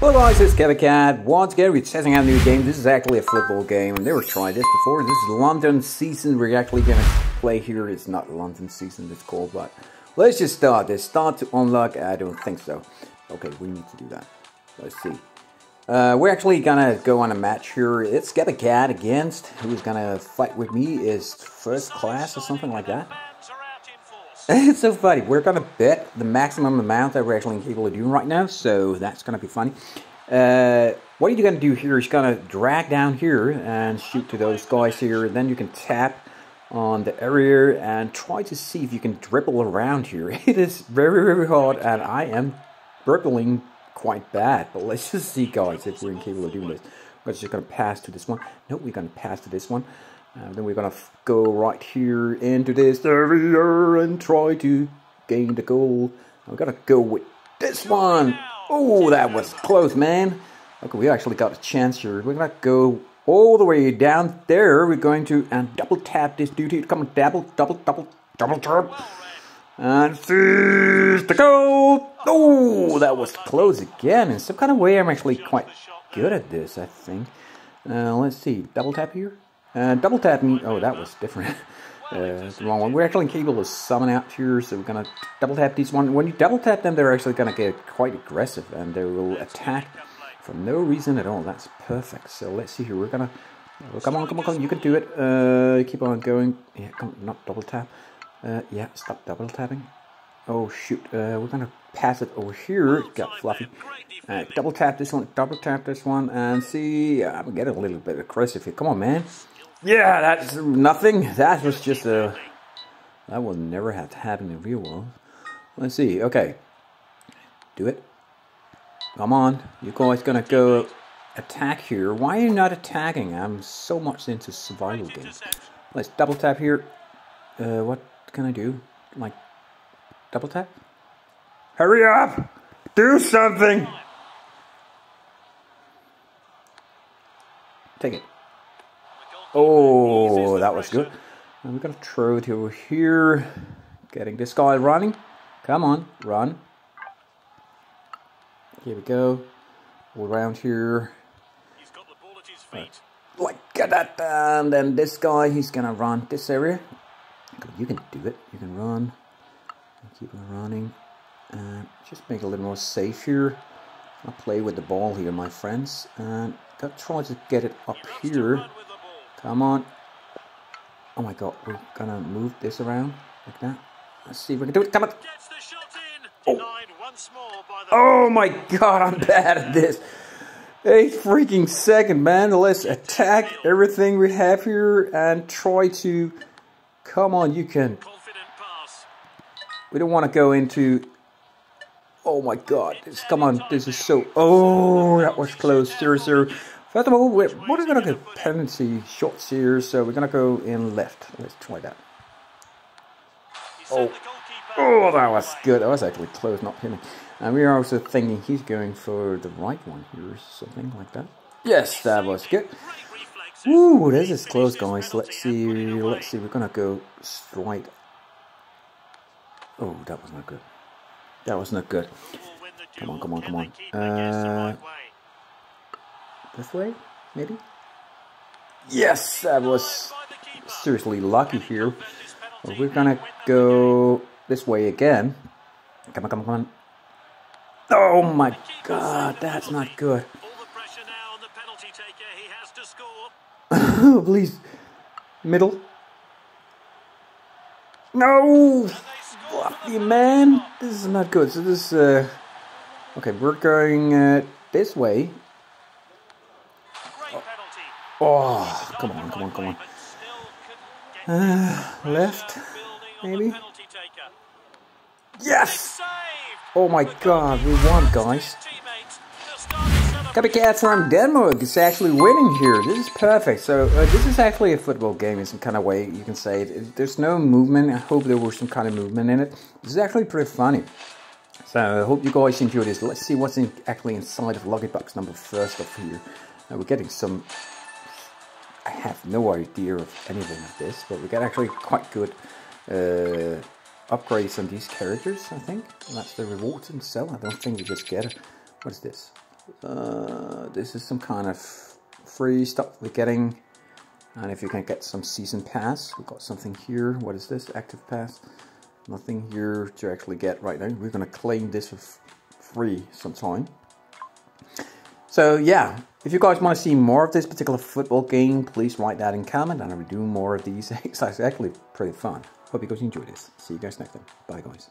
Hello guys, it's Copy Cat. Once again, we're testing out a new game. This is actually a football game. I've never tried this before. This is London Season. We're actually to play here. It's not London Season, it's called, but let's just start this. Start to unlock. I don't think so. Okay, we need to do that. Let's see. Uh, we're actually gonna go on a match here. It's a Cat against who's gonna fight with me is first class or something like that. It's so funny. We're gonna bet the maximum amount that we're actually capable of doing right now, so that's gonna be funny. Uh, what are you gonna do here is gonna drag down here and shoot to those guys here. Then you can tap on the area and try to see if you can dribble around here. It is very very hard, and I am dribbling quite bad. But let's just see, guys, if we're capable of doing this. We're just gonna pass to this one. No, we're gonna pass to this one. And then we're gonna go right here into this area and try to gain the goal. I'm gonna go with this one. Oh, that was close, man. Okay, we actually got a chance here. We're gonna go all the way down there. We're going to and double tap this dude. To come on, double, double, double, double tap. And seize the goal. Oh, that was close again. In some kind of way, I'm actually quite good at this, I think. Uh, let's see. Double tap here. Uh, double tap me. Oh, that was different. uh, the wrong one. We're actually capable of summon out here, so we're gonna double tap these one. When you double tap them, they're actually gonna get quite aggressive, and they will attack for no reason at all. That's perfect. So let's see here. We're gonna. Oh, come on, come on, come on. You can do it. Uh, keep on going. Yeah, come. on, Not double tap. Uh, yeah, stop double tapping. Oh shoot, uh, we're gonna pass it over here. Got fluffy. Uh, double tap this one, double tap this one, and see. I'm getting a little bit aggressive here. Come on, man. Yeah, that's nothing. That was just a. That will never have to happen in real world. Let's see. Okay, do it. Come on, you guys gonna go attack here. Why are you not attacking? I'm so much into survival games. Let's double tap here. Uh, what can I do? Like, double tap? Hurry up! Do something! Take it. Oh, that was good. And we're gonna throw it over here. Getting this guy running. Come on, run. Here we go. All around here. Right. Like get that, and then this guy, he's gonna run this area. You can do it. You can run. Keep on running. And just make it a little more safe here. I'll play with the ball here, my friends. And gotta try to get it up here. Come on. Oh my god, we're gonna move this around like that. Let's see if we can do it. Come on. Oh. oh my god, I'm bad at this. A freaking second, man. Let's attack everything we have here and try to Come on, you can. We don't want to go into. Oh my god. This, come on, this is so. Oh, that was close. 0 0. First of all, we're, we're going to go penalty shots here, so we're going to go in left. Let's try that. Oh. Oh, that was good. That was actually close, not hitting. And we are also thinking he's going for the right one here, something like that. Yes, that was good. Ooh, this is close, guys. Let's see. Let's see. We're gonna go straight. Oh, that was not good. That was not good. Come on, come on, come on. Uh, this way, maybe. Yes, I was seriously lucky here. Well, we're gonna go this way again. Come on, come on, come on. Oh my God, that's not good. Please. Middle. No! Fluffy man! This is not good. So this, uh... Okay, we're going uh, this way. Oh. come on, come on, come on. Uh, left, maybe? Yes! Oh my god, we won, guys. Copycat from Denmark is actually winning here. This is perfect. So uh, this is actually a football game in some kind of way you can say it. There's no movement. I hope there was some kind of movement in it. This is actually pretty funny. So I hope you guys enjoy this. Let's see what's in, actually inside of Lucky Box number first of here. Now we're getting some... I have no idea of anything of this, but we got actually quite good uh, upgrades on these characters, I think. And that's the rewards and so. I don't think we just get it. What is this? Uh, this is some kind of free stuff we're getting. And if you can get some season pass, we've got something here. What is this? Active pass. Nothing here to actually get right now. We're going to claim this for free sometime. So yeah, if you guys want to see more of this particular football game, please write that in comment and I will do more of these. it's actually pretty fun. Hope you guys enjoy this. See you guys next time. Bye guys.